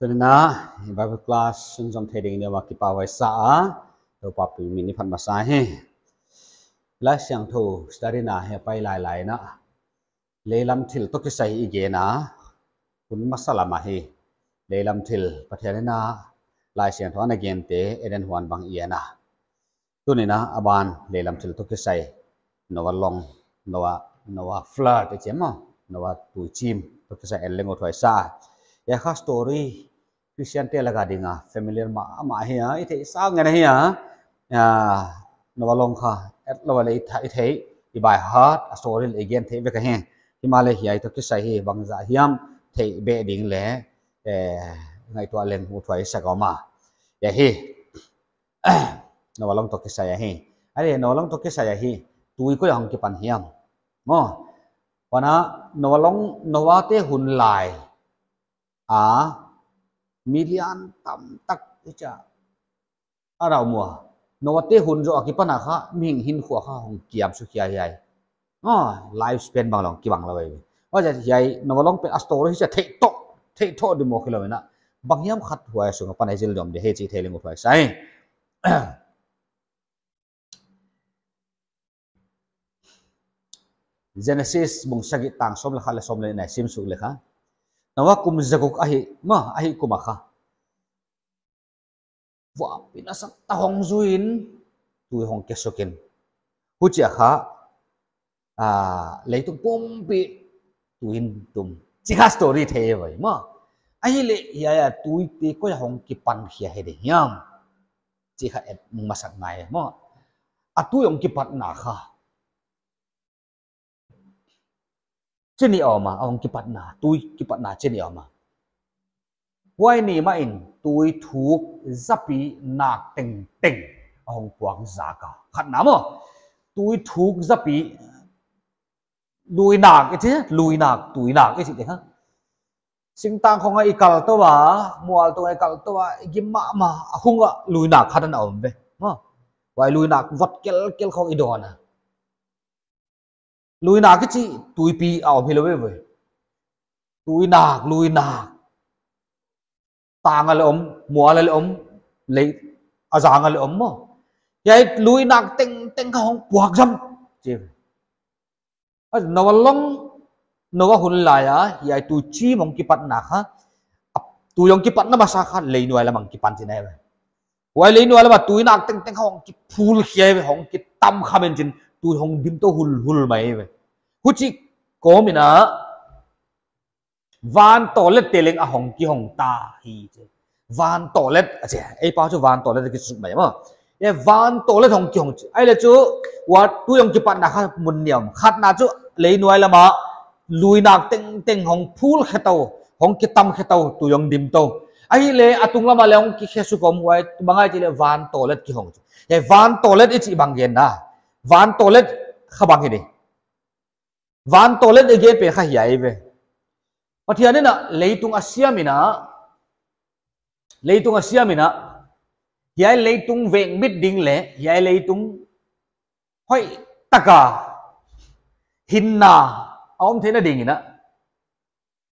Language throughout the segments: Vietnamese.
cho nên na Bible class sun som thading ne wa ki pa wai sa to pa pi mini phan ma sa he la siang thu study na he pai lai lai na le lam thil to ki sai i ge na kun masala ma he le lam thil pathian na lai siang tho na gen te eden huan bang ia na tu ni na aban le lam thil to ki sai no wa long no wa no wa flirt te chemo no wa tu chim to ki sai lengo thoi sa ya kha story. Christian te laga dinga familiar ma ma hi ha ithe sa ngana hi ha ya nawalong kha at lo le tha i i by heart a story again thei ve ka he himale hi ai to ki sai hi bangza hiam thei be ding le e ngai to len mu thoi sa ga ma ya hi nawalong to ki ya hi are nawalong to ki ya hi tuikoi ko ki pan hiam mo pana nowalong nowate hunlai a milian tam tak icha arau mua nowate hun jo akipana kha ming hin khuwa kha hong kiam su khia yai no life span bang long ki bang lawai wa ja yai nowalong pe astoro hi cha thei to thei tho di mo khilawena bangyam khat huwa sunga panai jil dom de he chi thele mo phai sai Genesis bung sagit tang som la khala som le na sim su lekha. Nawa kum zakuk ahi, ma ahi kumaka wa pinasak tahong zuin. Tu hong kesokin huchi kha à lấy tung pom pi, tuin tum. Chi kha story thế vậy mà ai le? ya ya, tui te có hong ki pan khia he de yam chi kha et masak ngai mà Atu tu ki pan na kha. Chân đi ở mà ông kịp bắt na tôi kịp bắt na chân đi ở mà quay nỉ mà in tôi thuộc zapi nạc tình tình ông quang giá cả khát nắm à tôi thuộc zapi lùi nạc cái thế lùi nạc tuổi nạc cái gì thế ha? Sinh tăng không ai cào tôi mà mua tôi ai cào tôi mà cái mạ mà không có lùi nạc khát nó ổn về mà quay lùi nạc vật kel kel không ý đồ à lui nạc cái chị, tui pi ảo phi love về tui nạc lui nạc. Tang al om mua al om lấy à giang al om mà. Yai lui nạc teng teng không buộc dâm. Chi à nó long nó hun lại à yai tu chi mong ki pat nạc ha tu yong ki pat na masa kha lấy nuai la mang ki pan chi này vậy vậy lấy nuai la mà tui nạc teng teng không ki phul khiai không ki tam khamen chin tu hong dim to hul hul mai ve huchi ko mina van toilet teleng a hong ki hong ta hi che van toilet a che ai pa chu van toilet ki su mai ma ye van toilet hong ki hong ai le chu wa tu yong ki pat na kha mun niam khat na chu le nuai lama lui nak teng teng hong phul khetau hong ki tam khetau tu yong dim to ai le atung lama leong ki khesu kom wai bangai chi le van toilet ki hong ye van toilet ichi bang gen na van toilet khabang hi van toilet again pe kha hiai ve pathian na leitung asia mina leitung asia mina hiai leitung veng mit ding le hiai leitung hoi taka hinna om thế na ding dạ, ina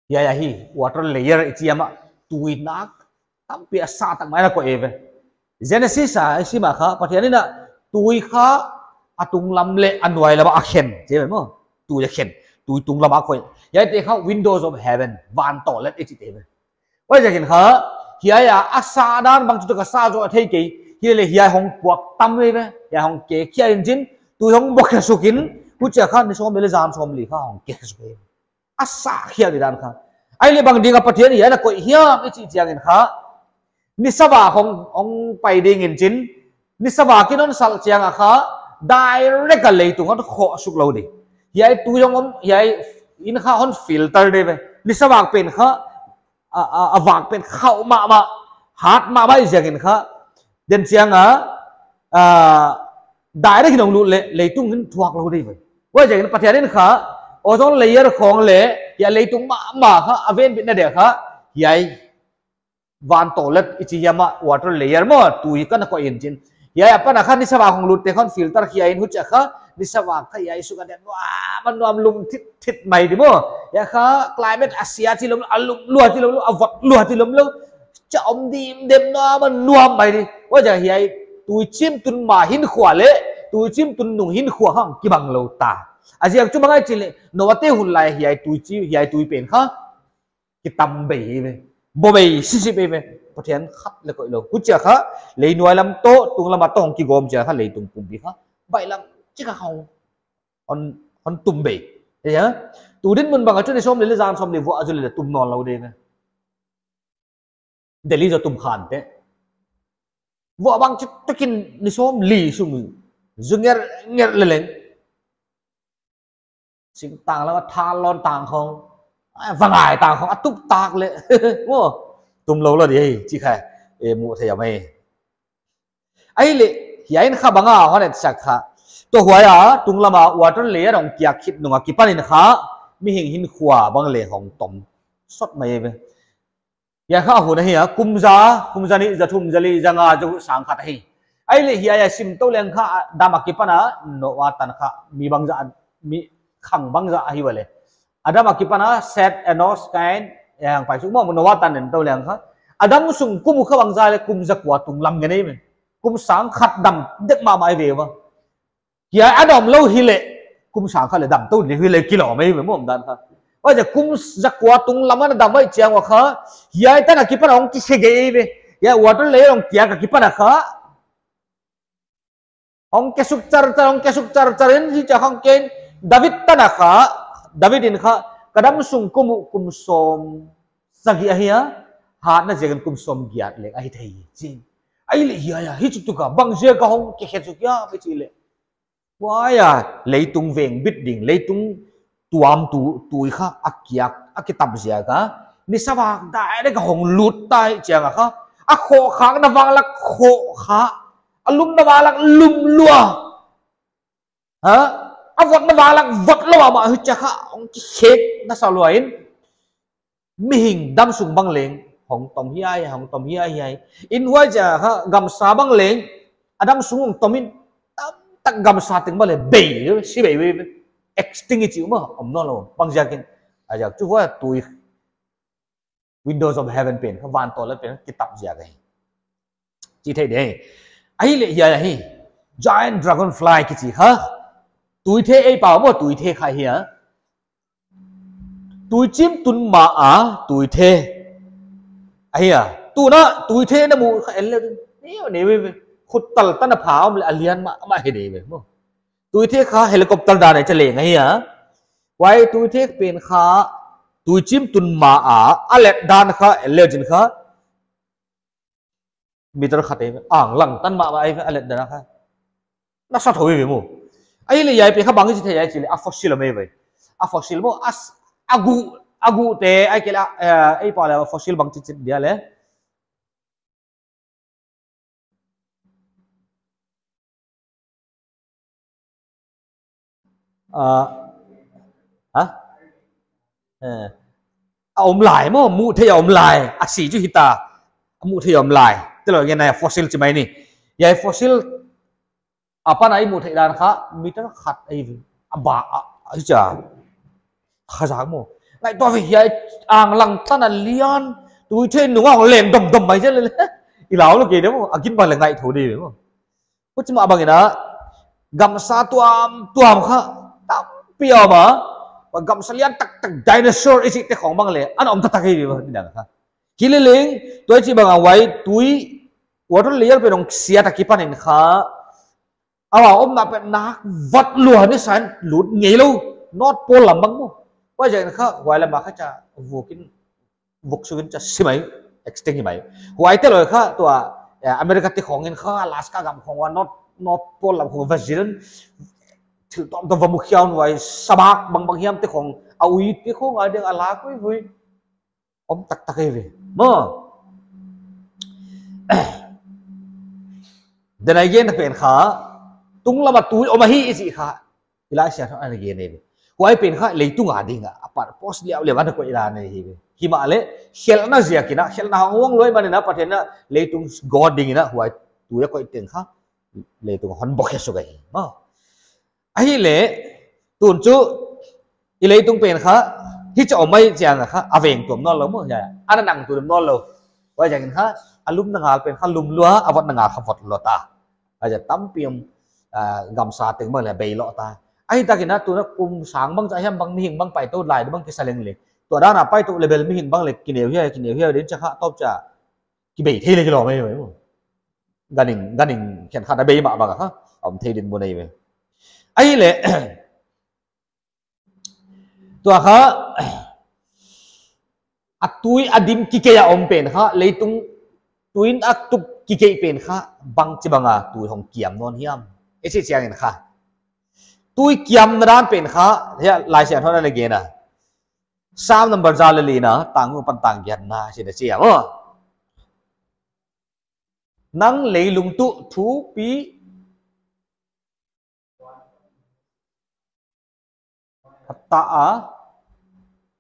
dạ, hiai hi. Water layer chiama tuinak tam pe sa tak mai la ko eve genesis a sima kha pathian na tui kha lệ anh le là la ba thế che mo tu là khen. Tu tung lam akoi Vậy thì kha windows of heaven. Van to ít thế e te wai giờ khen kha ác sa asa bằng bang tu ka sa jo thấy ke hi là hiya hong puak tâm we be ya hong ke kya in jin. Tu hong bok ka sukin ku cha kha ni som le jam som li kha hong ke su Ác asa hiya di đan khác ai le bang dinga pathian hiện na ko hiya ni chi chiang in kha. Ni sawa hong hong pai ding in jin. Ni kia nó sal chiang à khác direct le tu ngot kho suk lo di yai tu yong om yai in kha hon filter de ve ni sa wak pen kha a a wak pen khau ma ma hat ma bai jeng in kha den chiang a a direct nong lu le le tung hin thuak lo de ve wa jeng pathian in kha ozon layer khong le ya le tung ma ma kha aven bit na de kha yai van toilet ichi yama water layer mo tu kan ko in chin ya apa nak kan ni sawa hong lut te kon filter kia in hu cha kha ni sawa kha ya isu kan wa man nuam lum thit thit mai di mo ya kha climate asia ti lum alum lu ti lum avot lu ti lum lu cha om dim dem na man nuam mai di wa ja hi ai tu chim tun ma hin khwa le tu chim tun nung hin khwa hang ki bang lo ta aji ak chu bangai chile no wa te hun lai hi ai tu chi hi ai tu pen kha ki tam be ve bo be si si be ve พเทียนขัดเลยก็เลยกุจค่ะเลยหน่วยลำโตตุงลำมาตองกี่กอมเจ้าค่ะเลยตุงปุ่มบีค่ะใบลำจิกเขาอันอันตุ่มเบยเห็นไหมตูดินมันบางจุดในชมเลยจานชมเลยว่าจุดเลยตุ่มนอนเ phát hiện khát là gọi là cú chả khá lấy nuôi làm tổ, tung làm tổ tông kỳ gom chả khá lấy tung cùng bị khá vậy làm chứ cả không on on tum bể. Thấy chưa tu đến mình bằng ở trên này xong lấy giang xong lấy vợ rồi là tum non lâu đây này để lý do tum khàn thế. Vợ bằng chứ tất nhiên lấy xong lì xuống rồi nghe nghe lên lên. Sinh tàng là tha lon tàng không? Vàng ải tàng không? Ắt túc tàng lệ đúng không? Tum lo la di chi khai e mu thầy mai ai le hi hiain kha banga honet sakha to huaya tung lama water le rong kya khit nunga kipanin kha mi hing hin khwa bang le hong tom sot mai ve ya kha hu na hi kum za kum za ni za thum za li jali janga ju sang khat hi. Ai le hi ya sim to leng kha dama kipana no wa tan kha mi bang za mi khang bang za hi wale adama kipana set enos kind yang pai sung mo no watan nen to leng kha adam sung kum kha bang za le kum za kwa tung lam ngene me kum sang khat dam dek ma mai ve wa ya adam lo hi le kum sang kha le dam to le hi le kilo mai me mo dan kha wa ja kum za kwa tung lam na dam mai chiang wa kha ya ta na ki pa ong ki se ge ve ya water le ong kya ka ki pa na kha ong ke suk char char ong ke suk char char en hi cha khang ken david ta na kha david in kha kadam sung kumu kum som, sagi ahia ha, na jegan kum som giat le ai thei chin ai le hiya ya hi chu ka bang je ka hong, ke khe chu kya pe chi le wa ya leitung veng bit ding leitung tuam tu, tui kha akyak akitab zia ka. Ni sawak da le ka hong lut tai chang kha. A kho khang na wang lak kho kha. Alum na wang lak lum lua. Ha? Vật nó na wang vật nó lo mọi hu cha kha ong ki nó sao sa loin mi hình đâm sùng băng leng hồng tom hi ai hồng tầm hi ai ai. In hoa ja ha băng sa à đâm sùng hồng tầm in tắc gầm gam tiếng bao ba bể si bể bể extinct chịu mà ông nó lo băng ja kinh à giờ chú hoa tuổi windows of heaven pen ka van to la pen kitab ja gai chi thei de ai le ya hi giant dragonfly ki chi ha tuổi thế ấy bảo mà tuổi thế khai hiền tuổi chim tuần mà à tuổi thế ấy à tu nó tuổi thế nó mu khai lên nếu nếu khut tal tan pháo mà alien mà mà hết đấy mà tuổi thế khá helicopter đàn này chơi ngay à quay tuổi thế bên khá tuổi chim tuần mà à alet đàn khá alien khá mít tơ khát đấy ảng lằng tan mà mà ấy alet đàn khá nó sao thổi về mu ai le yai pe kha bang ji the yai chi le a fossil me vậy. A fossil mo as agu agu te ai kela ai pa la fossil bang chit dia le à hả? À ông lại mà mu thì ông lại. À xí chú hita mu thì ông lại. Tức là cái này fossil chỉ mày nè vậy fossil apa nai mu thấy đàn khá meter khát ai ba ai chả khá giá mo. Lại tôi phải hiện ang lăng tan là lian. Tôi trên đúng không liền đầm đầm mấy chứ lên ý lão là kì đúng không à kín bằng là ngại thủ đi đúng không có chứ mà bằng cái đó gam sa tuam tuam kha. Tam pio mà và gam sa lian tak tak dinosaur e isi te khong bang le. An om ta gì hi ba ni dang kha. Kili lên, tôi chỉ bằng wai tui water layer bên ông sia ta ki panin kha awa om na pe nak vat luan ni san lut ngei lo not pol lam bang mo bây giờ khá gọi là mà khá cha vô kinh vục sự cha xí mấy extinct như vậy gọi tới rồi khá tòa à, America thì không in khá, Alaska gặp không qua not not Paul làm không Virgin thử tóm tóm vào một khiao ngoài sa bạc bằng bằng hiểm thì không à uy thì không ngài được Alaska quý vui ông tắc tắc về. ตุงละมาตุยอมาฮีอีสิค่ะอีลาเสียทอันนี้เนี่ยว่ไอเป็นค่ะเลยตุงอาดิงอะอปาร์โพสเลียวเลยวันก็อีลาเนี่ยฮีฮิมาเลเชลน่าเสียกินะเชลน่าหงวงลอยมาเนี่ยนะประเทศน่ะเลยตุงกอดดิ่งนะว่าตุยก็อีเติงค่ะเลยตุงฮันบอกเฮสุกัยมาไอเล่ตุนจูอีเลยตุงเป็นค่ะที่จะอมกไม่เจียงอะคะอาเวงตัวนอนเราเมื่องอันนั้นนั่งตัวนอนเราว่าอย่างนี้คะอารมณ์นังอาเป็นค่ะลุมลัวอวัตนังอาขวัดลอตาอาจจะตั้มเปียม gamsa ting bang le beilo ta ai ta kina tu na kum sang bang cha hem bang mihing bang pai to lai bang kisaleng le tu da na pai to level mihing bang le kineu he kineu he đến cha kha top cha ki bei the le lo mai mai ganing ganing khen kha da bei ma ba kha om the din bo nei mai ai le tu kha atui adim kikeya ompen kha leitung tuin ak tuk kikei pen kha bang chi banga tu hong kiam non hiam เอชเชียงอินค่ะตุยกิมนรามเป็นค่ะเฮียลายเซียนเท่านั้นเลยนะสามนับจาลลีนะต่างงูปันต่างยันนะเสียเจียงว่านังเลยลุงตุทูปีตาอะ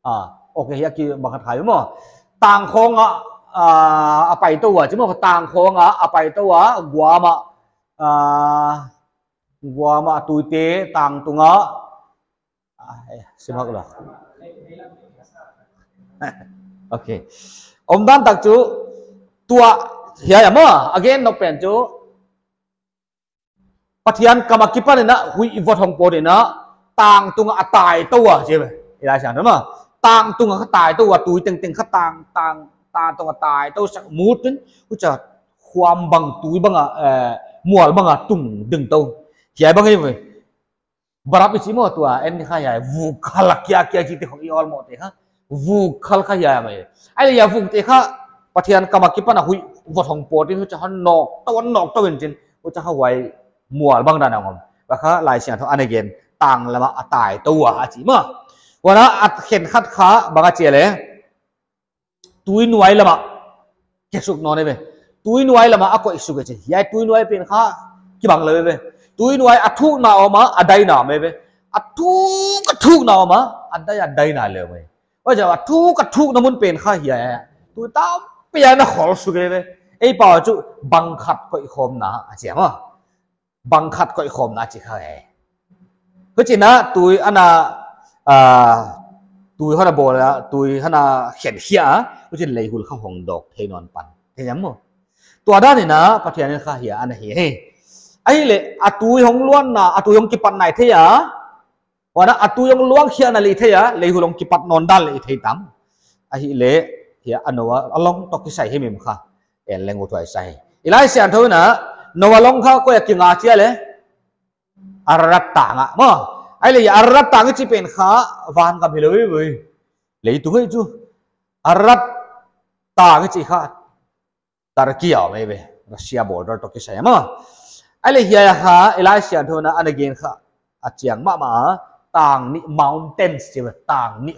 อ่าโอเคเฮียกี่บังคับขายมั้งต่างคงอะอ่าไปตัวจิมั้งต่างคงอะไปตัวกัวมาอ่า tu tế tăng tung à xin lỗi là ok. Ông đang tập chú, tua hiya mo again no pen chu pathian kamakipa na hui vot hong po na tang tung a à, tai to a à, che ila sang ma tang tung a à, tai to a tui teng teng kha tang tang ta tung a tai to sak mu tin u cha khwam bang tui bang a mual bang a tung ding to Kiai bang ini, berapa sih mau tua? Ini kaya vukal kia kia jadi kong iol mau teh, vukal kaya mai. Ayo ya vuk teh pathian kama kipan hui vot hong po tin cha han nok tawan nok tawin tin u cha hawai mual bang dan ngom ba kha lai sian tho anegen tang lama atai tua a chi ma wala at khen khat kha banga che le tuin wai lama kesuk no ne be tuin wai lama ako isu ge che ya tuin wai pen kha ki bang le be ตัวนี้ว่าอัฐุนาออกมาอดายนาม่เว้อัฐุกัฐุกนาออกมาอัดได้อัดได้นาเลยเว้ยว่าจะอัฐุกัฐุกนั้นมันเป็นข้าเหี้ยตัวตามเปียนะขอสุดเลยเว้ไอ้ป่าวจุบังคับก็อีกคมนะอาเจียมั้งบังคับก็อีกคมนะจิข้าเอ๋ก็จีนะตัวอันน่ะอ่าตัวเขาบอกแล้วตัวเขาเขียนเขียก็จะเลยหุ่นข้าหงดอกเทนอนปันเห็นยังมั้งตัวด้านนี้นะประเทศนี้ข้าเหี้ยอันนี้เฮ้ ai le atui hong luan na atui hong kipat nai thế ya wana atui hong luang khia na le thế ya le hulong kipat non dal le thế tam ai le ya anowa along to ki sai hi mem kha el leng utwai sai ilai sian tho na nowa long kha ko ya ki nga chia le arrat ta nga mo ai le arrat ta ngi chi pen kha van ka biloi boi le tu ngai chu arrat ta ngi chi kha tarkia me be russia border to ki sai ma ไอ้เลยอะตุยหงล้วนนะอะตุยหงกิปันไหนเทียวันนั้นอะตุยหงล้วนเขียนอะไรเทียเลยหุ่นหงกิปันนอนดันเลยเทียตั้มไอ้เลย hi anowa along to ki sai hi mim kha en lengu thoi sai ilai sian tho na no along kha ko ki nga chia le arat ta nga mo ai le arat ta chi pen kha van ka biloi voi le tu ngai chu arat ta ngi chi kha Turkey à mấy về Russia border to ki sai ma ai le hi ha ilai sian tho na an again kha a chiang ma ma tang ni mountains chi tang ni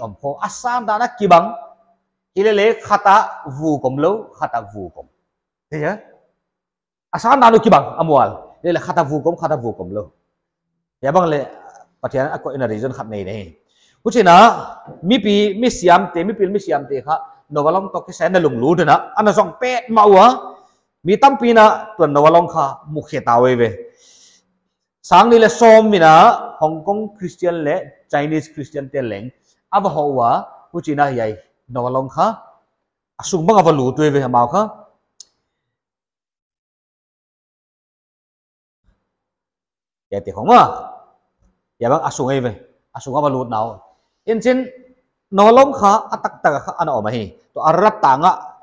om ya mi tam pi na kha mu khe tawe ve sang ni le som mi na, hong kong christian le, chinese christian te leng. Ava howa kuchina yai no long kha. Asung bang avalu tu ve mau kha. Ya ti khong ma ya bang asung ai ve asung avalu nào in chin no long kha atak ta kha ana o hi. To arat ta nga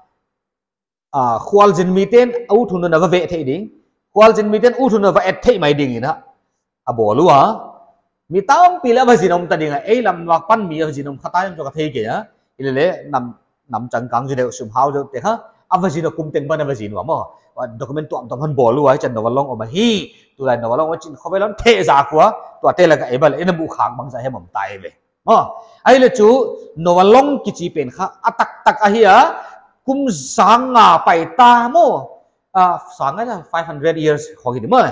a khwal jin mi ten au thun na ve thei ding khoal jin mi ten u thun na va et thei mai ding ina a bo lu ha mi taong pila va jinom ta ding a ei lam wa pan mi va jinom khata yam jo ka thei ke ya ile le nam nam chang kang ji de sum hau jo te ha a avaji jin kum teng ban jin wa mo wa document tuam tam tom han bolu ai chan no long o ma hi tu lai no long wa chin khobe lon the za kwa tu te la ka ebal ena bu khang bang sa he mom tai ve ma ai le chu no kichi pen kha atak tak a hi a คุมสังงาไปตาโมอ่าสังงาจะ500 years ของกี่เมื่อ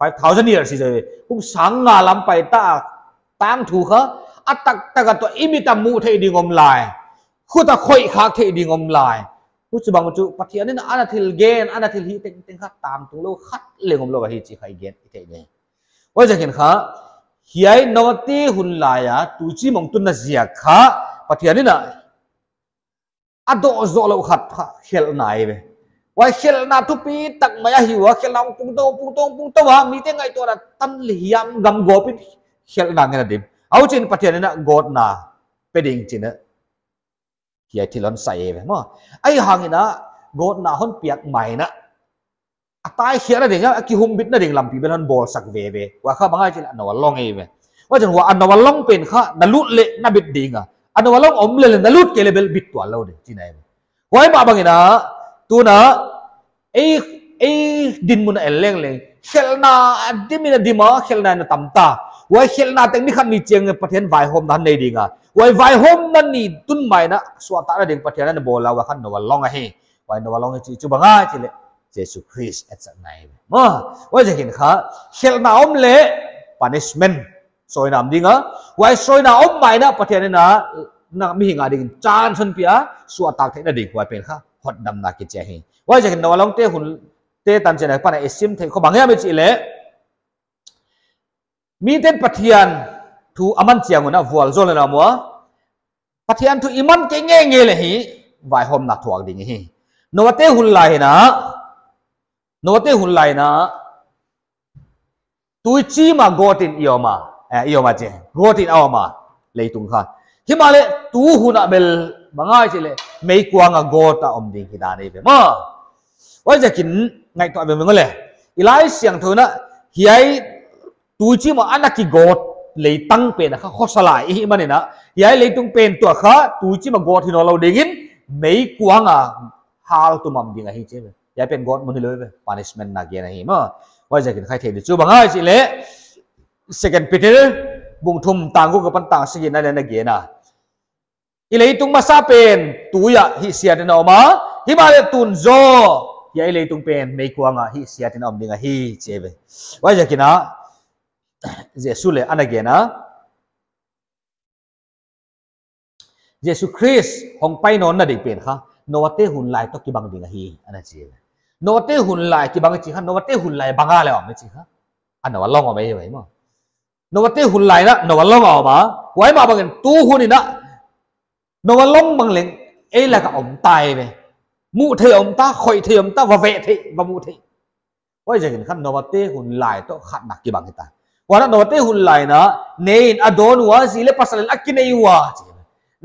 5,000 years สิจ้ะคุมสังงาลำไปตาตามถูกเขาอัตตะกันตัวอิมิตามูเทดิงอมลายคู่ตะคอยคาเทดิงอมลายผู้จุบังจุปฏิอันนี้อันทิลเกนอันทิลฮีเต็งเต็งขัดตามตุงโลกขัดเลงมโลกฮีจีใครเกนอีเต็งนี่ยว่าจะเห็นค่ะเฮียนวตีหุนลายตุจีมองตุนนาเสียค่ะปฏิอันนี้นะ à độ dỗ lâu khát khel này về và khel na tu pi tắc mày à hiểu khel nào cũng tô cũng tô cũng tô ha. Mi thế ngay tôi là tâm liam gầm gõ pin khel na nghe là điểm áo trên phát hiện là gót na bên đỉnh e. trên đó kia thì lớn say về mà ai hàng đó gót na hơn piak mày na. Tai khía là đỉnh á kỳ hung bít là đỉnh làm pi bên hơn bol sắc về về và khá bằng ai chỉ là nó long về và chẳng qua nó long pin khá nó lút lệ nó biết đỉnh à anu walang omlel na lut ke level bit to allo de tinai wai ma bangina tu na ei ei din mun eleng leng khelna adimina dima khelna na tamta wai khelna teng ni khan ni cheng pathen vai hom nan nei dinga wai vai hom nan ni tun mai na swata na ding pathian na bola wa khan no walong a he wai no walong chi chu banga chi le Jesus Christ at nai ma wai jekin kha khelna omle punishment ซอยน้ำดิงะไว้ซอยน้ำอมไม่นะประเทศนี้นะนักมีงานดิ่งจานสันพิอาสวดตากเทนดิ่งไว้เป็นข้าหอดดำนักกิจเฮงไว้จะเห็นว่ลงเตะหุ่นเตะตันเจนไปในเอซิมเทเขาบางอย่างไม่จีเล่มีเต้นประเทศทูอามันเจียงนะวัวโซนนะมัวประเทศทูอิมันเก่งเงี้ยเลยฮีไว้หอมนักถวกดิ่งฮีนวเตหุ่นไล่นะนวเตหุ่นไล่นะตุยจีมาโกตินยอมา e yo ma che roti na ma leitung kha himale tu huna bel bangai chile mei kuanga gota om ding kita nei be ma wai jakin ngai to be ngole ilai siang thona hiai tu chi ma anaki got lei tang pe na kha khosala i mane na hiai leitung pen to kha tu chi ma got hino lo dingin mei kuanga hal tu mam ding a hi che hiai pen got mun loi be punishment na ge na hi ma wai jakin khai the chu bangai chile นี่เปมาว่าจะกินไงตัวเป็นมึงเลยอีไลเสียงเธอนะเฮีย tu chi mà anh ki got lấy tăng pen kha khó salai hi mane na yai lấy tung pen tua kha tu chi นวัตเตหุ่นไล่นะนวัลล์มาออกมาไว้มาบังเงินตู้หุ่นนี่นะนวัลลงบังเล็งเอ้ยละก็อมตายไปมูเทียมตาคอยเทียมตาวเวทีบามูเทว่าจะเห็นขั้นนวัตเตหุ่นไล่ต้องขัดหนักกี่บางกี่ตาวันนั้นนวัตเตหุ่นไล่นะเนนอดอนวะสิเลพัสเลอักกินไอวะ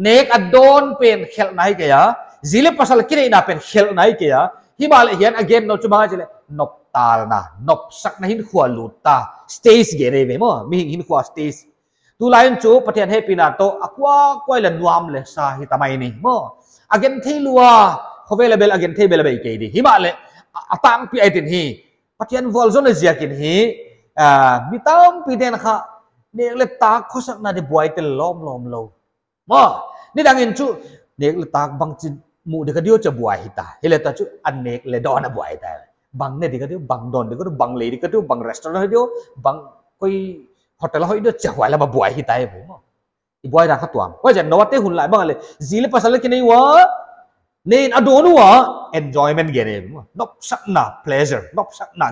เนกอดอนเป็นเขลไหนกี่ยะสิเลพัสเลกินไอนะเป็นเขลไหนกี่ยะฮิมาลยเฮียนอเกนนจุบังจิเลนบ tal na nop sak na hin khwa luta stage ge re ve mo mi hin khwa stage. Tu lain chu pathian he pina to akwa koi la nuam le sa hi tamai ni mo. Again thei lua khovelabel again thei belabai ke di. Himale atang pi aitin hi. Pathian vol zon zia kin hi mi tam pi den kha ne le ta kho sak na de boy tel lom lom lo. Mo ni dang in chu ne le ta bang chin mu de ka dio cha boy hi ta. Hele ta chu an ne le do na boy ta bang ne de ka dio bang don de ka bang le de ka dio bang restaurant dio bang koi hotel hoi dio cha hoài là mà boy hi ta bo mo i ra da tuam wa jan no te hun lại bang le zile pasal ke nei wa nên adonu wa enjoyment ge ne nop sak na pleasure nop sak na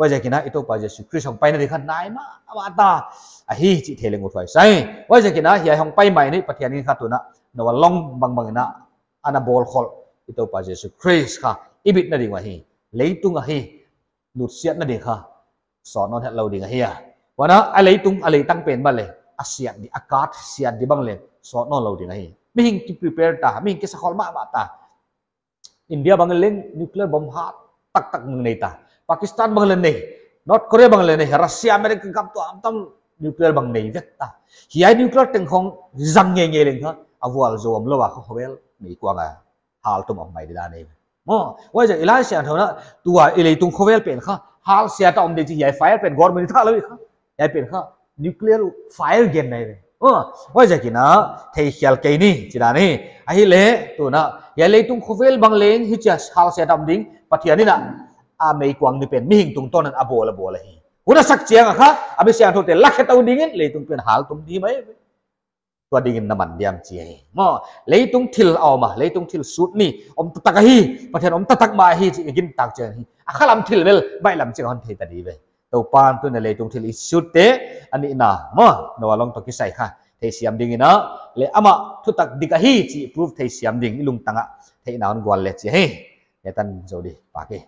ว่าจะกินนะอีโตปาเจสุคริสของไปในค่ะนายมาอวตาอะฮีจิเทเลงอุทไวใช่ว่าจะกินนะเฮียของไปใหม่นี่ปฏิญาณนี้ค่ะตัวนะนวลลองบางบางนะอันนับบอลคอลอีโตปาเจสุคริสค่ะอีบิดนั่นดีกว่าฮีเลยตุงอะฮีดูดเสียนั่นดีค่ะสอนนอนให้เราดีกว่าเฮียวันนั้นอะไรตุงอะไรตั้งเป็นบ้างเลยอาเซียนดีอากาศเซียนดีบ้างเลยสอนนอนเราดีกว่าฮีไม่หิงกินพรีเพร์ตาไม่หิงกิสัอคนมาว่าตาอินเดียบางเล่นนิวเคลียร์บอมบ์ฮาตักตักมึงในตา Pakistan bang lene North Korea bang lene Russia America kap tu am tam nuclear bang nei vet ta hi ai nuclear teng khong zang nge nge leng ha awal zo am lo wa kho bel mi kwa nga hal tum am mai da nei mo wa ja ilai sian thona tu wa ilai tung kho bel pen kha hal sia ta om de ji hi fire pen gor mi tha lo kha hi pen kha nuclear fire gen nei ว่าจะกินนะเทียลเกนี่จีนานี่ไอ้เละตัวนะอย่าเลยตุ้งคูเวลบางเลงฮิจัสฮาลเซดัมดิ้งปัทยานี่นะ a mei kwang ni pen mi hing tung ton an abo la bo la hi una sak chiang kha abi siang thu te lakh tau dingin leitung pen hal tum di mai tua dingin naman diam chi mo leitung thil aw ma leitung thil sut ni om tatak hi pathen om tatak ma hi chi gin tak chen hi akhalam thil mel bai lam chi hon thei ta di ve to pan tu ne leitung thil isut te ani na mo no along to ki sai kha thei siam ding ina le ama thu tak dika hi chi proof thei siam ding ilung tanga thei naon gwal le chi he netan jodi pa ke